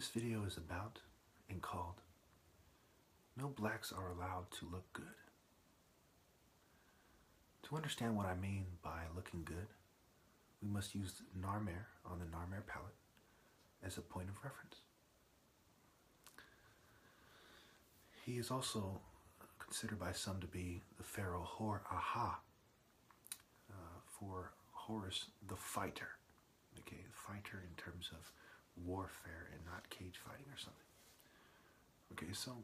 This video is about and called No Blacks Are Allowed to Look Good. To understand what I mean by looking good, we must use Narmer on the Narmer palette as a point of reference. He is also considered by some to be the pharaoh Hor Aha, uh, for Horus the fighter. Okay, fighter in terms of warfare and not cage fighting or something. Okay, so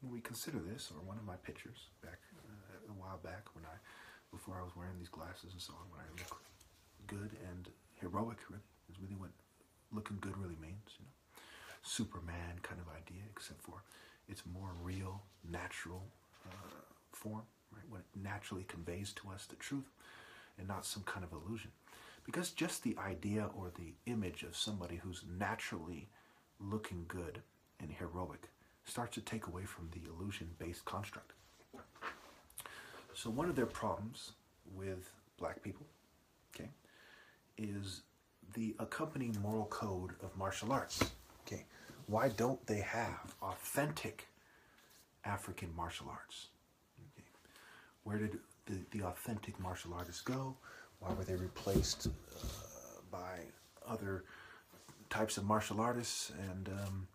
when we consider this, or one of my pictures back uh, a while back when I, before I was wearing these glasses and so on, when I look good and heroic, really, is really what looking good really means, you know. Superman kind of idea, except for its more real, natural uh, form, right? When it naturally conveys to us the truth and not some kind of illusion. Because just the idea or the image of somebody who's naturally looking good and heroic starts to take away from the illusion based construct. So, one of their problems with black people, okay, is the accompanying moral code of martial arts. Okay, why don't they have authentic African martial arts? Okay. Where did the, the authentic martial artists go? Why were they replaced uh, by other types of martial artists? And, um,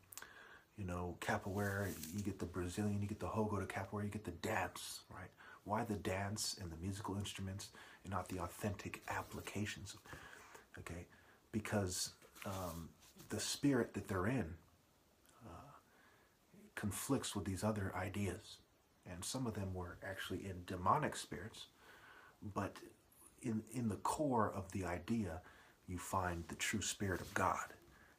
you know, capoeira, you get the Brazilian, you get the hogo de capoeira, you get the dance, right? Why the dance and the musical instruments and not the authentic applications? Okay, because um, the spirit that they're in uh, conflicts with these other ideas. And some of them were actually in demonic spirits, but in, in the core of the idea, you find the true spirit of God,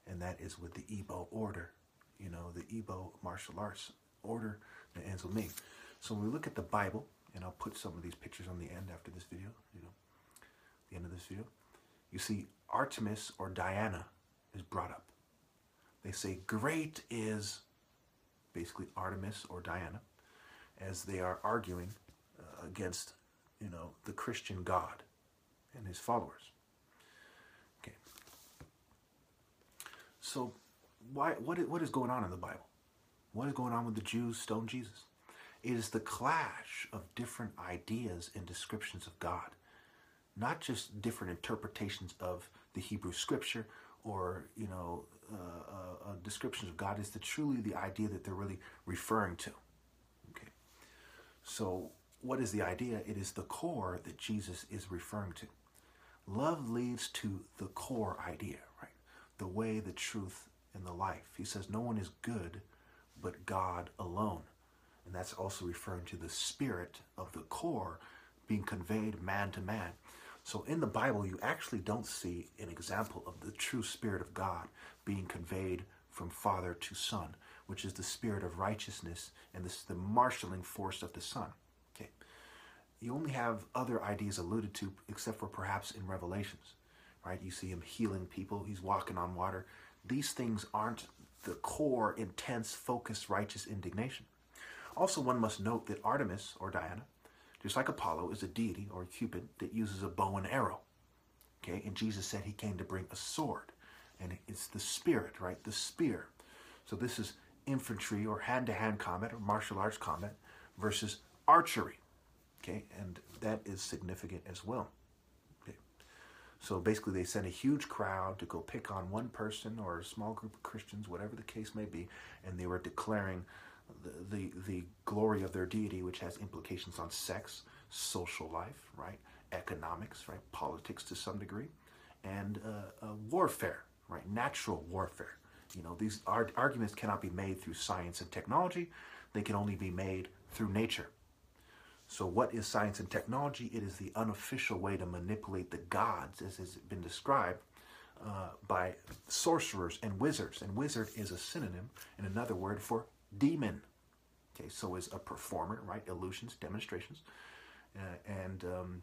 and that is with the Igbo order, you know, the Igbo martial arts order that ends with me. So when we look at the Bible, and I'll put some of these pictures on the end after this video, you know, the end of this video, you see Artemis or Diana is brought up. They say, Great is basically Artemis or Diana, as they are arguing uh, against, you know, the Christian God and his followers. Okay. So, why, what, what is going on in the Bible? What is going on with the Jews stone Jesus? It is the clash of different ideas and descriptions of God, not just different interpretations of the Hebrew scripture or you know uh, uh, uh, descriptions of God is the truly the idea that they're really referring to. Okay, so what is the idea? It is the core that Jesus is referring to. Love leads to the core idea, right? The way, the truth, and the life. He says, No one is good but God alone. And that's also referring to the spirit of the core being conveyed man to man. So in the Bible, you actually don't see an example of the true Spirit of God being conveyed from Father to Son, which is the Spirit of righteousness and this the marshaling force of the Son. You only have other ideas alluded to, except for perhaps in Revelations, right? You see him healing people, he's walking on water. These things aren't the core, intense, focused, righteous indignation. Also, one must note that Artemis, or Diana, just like Apollo is a deity or Cupid that uses a bow and arrow. Okay, and Jesus said he came to bring a sword. And it's the spirit, right? The spear. So this is infantry or hand-to-hand combat or martial arts combat versus archery. Okay, and that is significant as well. Okay. So basically they sent a huge crowd to go pick on one person or a small group of Christians, whatever the case may be, and they were declaring the, the, the glory of their deity, which has implications on sex, social life, right, economics, right, politics to some degree, and uh, uh, warfare, right, natural warfare. You know, these ar- arguments cannot be made through science and technology; they can only be made through nature. So, what is science and technology? It is the unofficial way to manipulate the gods, as has been described uh, by sorcerers and wizards. And wizard is a synonym and another word for demon. Okay, so is a performer, right? Illusions, demonstrations, uh, and um,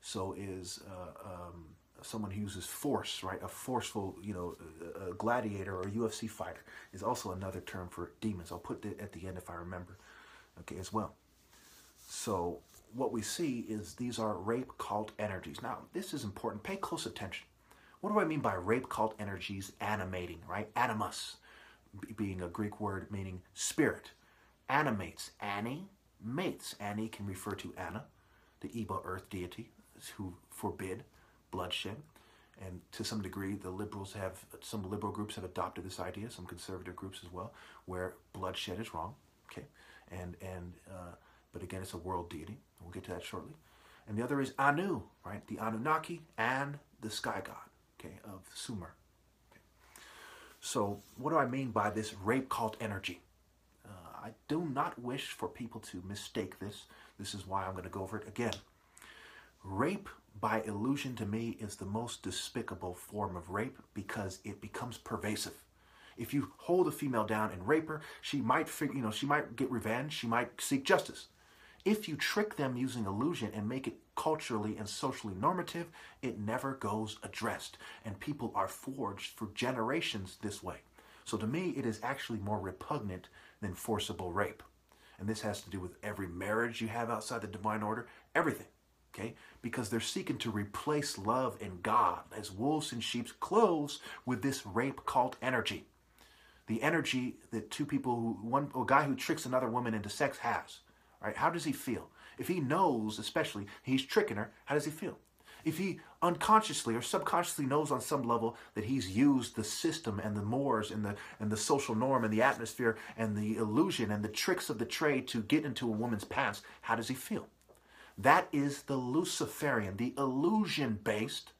so is uh, um, someone who uses force, right? A forceful, you know, a, gladiator or UFC fighter is also another term for demons. I'll put it at the end if I remember, okay, as well. So what we see is these are rape cult energies. Now, this is important. Pay close attention. What do I mean by rape cult energies animating, right? Animus, being a Greek word meaning spirit. Animates. Annie mates. Annie can refer to Anna, the Igbo earth deity who forbid bloodshed. And to some degree, the liberals have, some liberal groups have adopted this idea, some conservative groups as well, where bloodshed is wrong. Okay. And, and, uh, but again, it's a world deity. We'll get to that shortly. And the other is Anu, right? The Anunnaki and the sky god, okay, of Sumer. Okay. So, what do I mean by this rape cult energy? Uh, I do not wish for people to mistake this. This is why I'm going to go over it again. Rape by illusion to me is the most despicable form of rape because it becomes pervasive. If you hold a female down and rape her, she might figure, you know, she might get revenge, she might seek justice. If you trick them using illusion and make it culturally and socially normative, it never goes addressed. And people are forged for generations this way. So to me, it is actually more repugnant than forcible rape. And this has to do with every marriage you have outside the divine order, everything. Okay? Because they're seeking to replace love and God as wolves in sheep's clothes with this rape cult energy. The energy that two people who one a guy who tricks another woman into sex has. Right? How does he feel? If he knows, especially, he's tricking her, how does he feel? If he unconsciously or subconsciously knows on some level that he's used the system and the mores and the and the social norm and the atmosphere and the illusion and the tricks of the trade to get into a woman's pants, how does he feel? That is the Luciferian, the illusion based,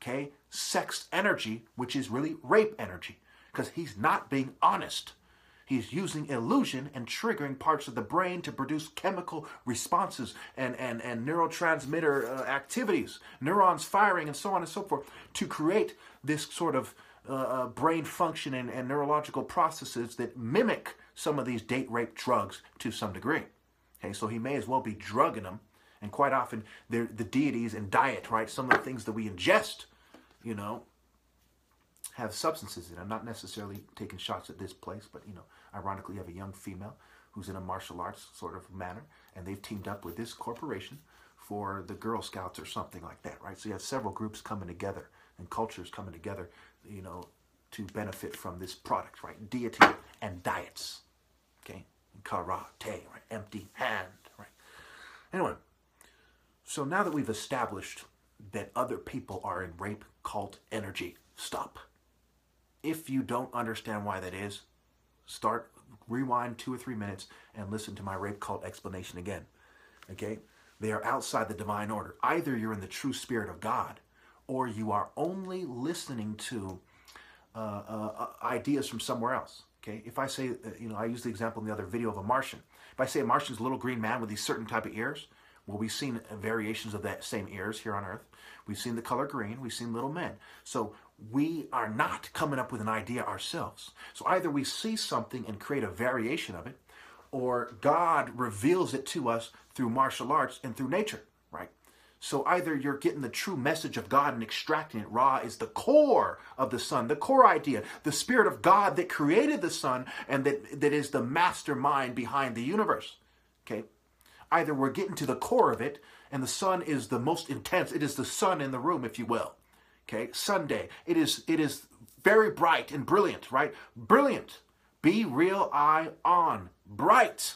okay, sex energy, which is really rape energy, because he's not being honest. He's using illusion and triggering parts of the brain to produce chemical responses and, and, and neurotransmitter uh, activities, neurons firing, and so on and so forth, to create this sort of uh, uh, brain function and, and neurological processes that mimic some of these date rape drugs to some degree. Okay, so he may as well be drugging them. And quite often, the deities and diet, right? Some of the things that we ingest, you know, have substances in them. Not necessarily taking shots at this place, but, you know, Ironically, you have a young female who's in a martial arts sort of manner, and they've teamed up with this corporation for the Girl Scouts or something like that, right? So you have several groups coming together and cultures coming together, you know, to benefit from this product, right? Deity and diets, okay? Karate, right? Empty hand, right? Anyway, so now that we've established that other people are in rape cult energy, stop. If you don't understand why that is, start, rewind two or three minutes and listen to my rape cult explanation again. Okay? They are outside the divine order. Either you're in the true spirit of God or you are only listening to uh, uh, uh ideas from somewhere else. Okay? If I say, uh, you know, I used the example in the other video of a Martian. If I say a Martian is a little green man with these certain type of ears, well, we've seen variations of that same ears here on Earth. We've seen the color green. We've seen little men. So we are not coming up with an idea ourselves. So either we see something and create a variation of it, or God reveals it to us through martial arts and through nature, right? So either you're getting the true message of God and extracting it. Ra is the core of the sun, the core idea, the spirit of God that created the sun and that, that is the mastermind behind the universe. Okay? Either we're getting to the core of it, and the sun is the most intense. It is the sun in the room, if you will. Okay, Sunday. It is it is very bright and brilliant, right? Brilliant. Be real eye on. Bright.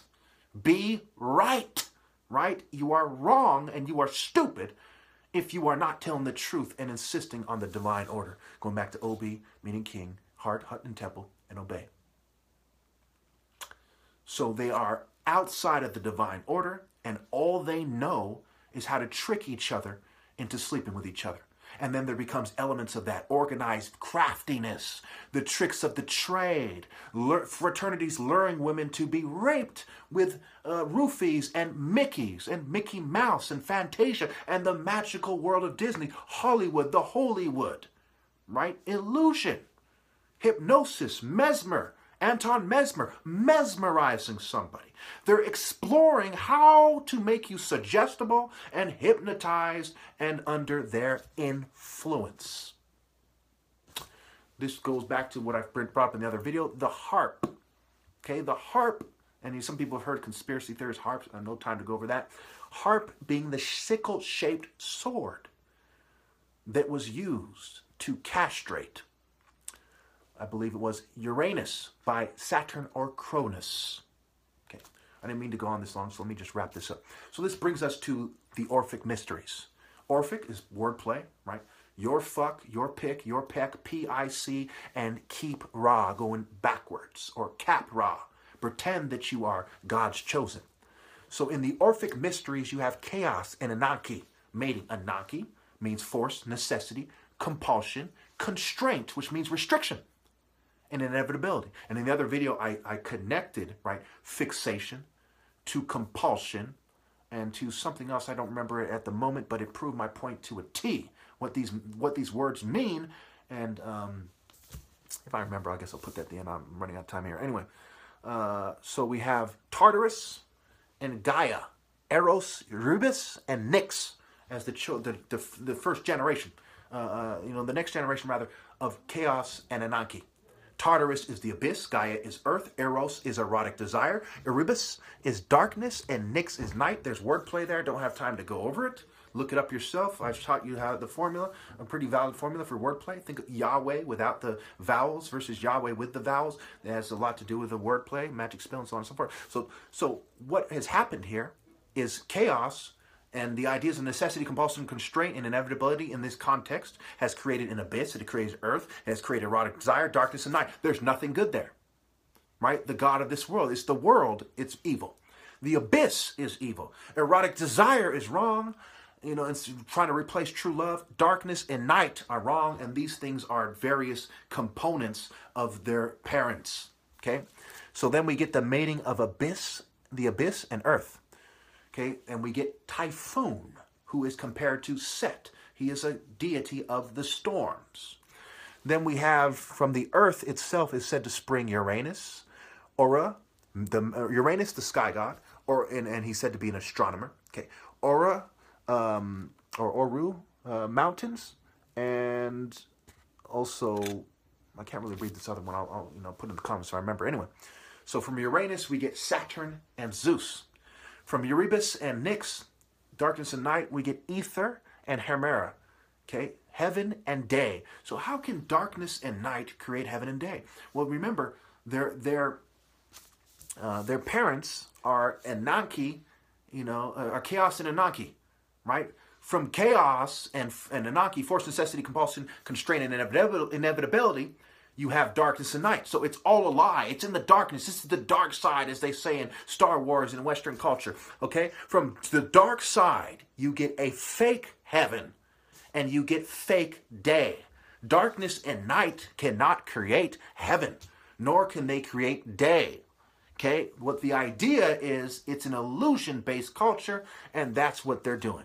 Be right. Right? You are wrong and you are stupid if you are not telling the truth and insisting on the divine order. Going back to Obi, meaning king, heart, hut, and temple, and obey. So they are outside of the divine order, and all they know is how to trick each other into sleeping with each other. And then there becomes elements of that organized craftiness, the tricks of the trade, fraternities luring women to be raped with uh, roofies and Mickeys and Mickey Mouse and Fantasia and the magical world of Disney, Hollywood, the Holywood, right? Illusion, hypnosis, mesmer, Anton Mesmer, mesmerizing somebody. They're exploring how to make you suggestible and hypnotized and under their influence. This goes back to what I've brought up in the other video the harp. Okay, the harp, and some people have heard conspiracy theories, harps, I have no time to go over that. Harp being the sickle shaped sword that was used to castrate. I believe it was Uranus by Saturn or Cronus. Okay, I didn't mean to go on this long, so let me just wrap this up. So this brings us to the Orphic mysteries. Orphic is wordplay, right? Your fuck, your pick, your peck, P I C, and keep Ra going backwards, or cap Ra. Pretend that you are God's chosen. So in the Orphic mysteries, you have chaos and Ananke. Mating. Ananke means force, necessity, compulsion, constraint, which means restriction and inevitability. And in the other video, I, I connected, right, fixation to compulsion and to something else. I don't remember it at the moment, but it proved my point to a T, what these, what these words mean. And um, if I remember, I guess I'll put that at the end. I'm running out of time here. Anyway, uh, so we have Tartarus and Gaia, Eros, Erebus, and Nyx as the, the, the, the first generation, uh, uh, you know, the next generation rather, of Chaos and Ananke. Tartarus is the abyss, Gaia is earth, Eros is erotic desire, Erebus is darkness, and Nyx is night. There's wordplay there, don't have time to go over it. Look it up yourself. I've taught you how the formula, a pretty valid formula for wordplay. Think of Yahweh without the vowels versus Yahweh with the vowels. It has a lot to do with the wordplay, magic spell, and so on and so forth. So, so what has happened here is chaos and the ideas of necessity, compulsion, constraint, and inevitability in this context has created an abyss. It creates earth. It has created erotic desire, darkness, and night. There's nothing good there. Right? The God of this world. It's the world. It's evil. The abyss is evil. Erotic desire is wrong. You know, it's trying to replace true love. Darkness and night are wrong. And these things are various components of their parents. Okay? So then we get the mating of abyss, the abyss, and earth. Okay, and we get Typhon, who is compared to Set. He is a deity of the storms. Then we have from the earth itself is said to spring Uranus, Aura, the uh, Uranus, the sky god, or and, and he's said to be an astronomer. Okay, Aura, um, or Oru uh, mountains, and also I can't really read this other one. I'll, I'll you know put in the comments so I remember. Anyway, so from Uranus we get Saturn and Zeus. From Erebus and Nyx, darkness and night, we get ether and Hemera. Okay, heaven and day. So how can darkness and night create heaven and day? Well, remember, their their uh, their parents are Ananke, you know, uh, are chaos and Ananke, right? From chaos and and Ananke, force, necessity, compulsion, constraint, and inevitability, you have darkness and night. So it's all a lie. It's in the darkness. This is the dark side, as they say in Star Wars and Western culture. Okay? From the dark side, you get a fake heaven and you get fake day. Darkness and night cannot create heaven, nor can they create day. Okay? What the idea is, it's an illusion based culture, and that's what they're doing.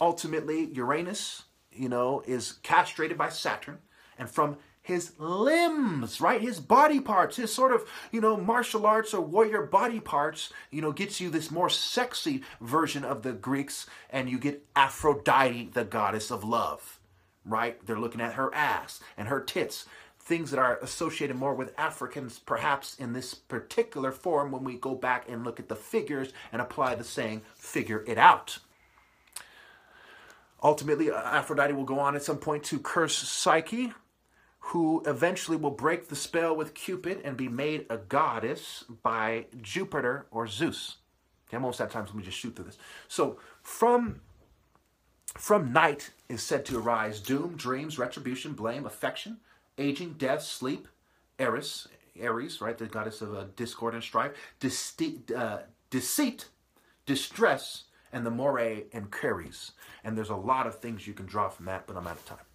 Ultimately, Uranus, you know, is castrated by Saturn, and from his limbs, right? His body parts, his sort of, you know, martial arts or warrior body parts, you know, gets you this more sexy version of the Greeks, and you get Aphrodite, the goddess of love, right? They're looking at her ass and her tits, things that are associated more with Africans, perhaps in this particular form when we go back and look at the figures and apply the saying, figure it out. Ultimately, uh, Aphrodite will go on at some point to curse Psyche, who eventually will break the spell with Cupid and be made a goddess by Jupiter or Zeus. Okay, I'm almost out of time, so let me just shoot through this. So from from night is said to arise doom, dreams, retribution, blame, affection, aging, death, sleep, Eris, Ares, right, the goddess of uh, discord and strife, uh, deceit, distress, and the Moirai and Ceres. And there's a lot of things you can draw from that, but I'm out of time.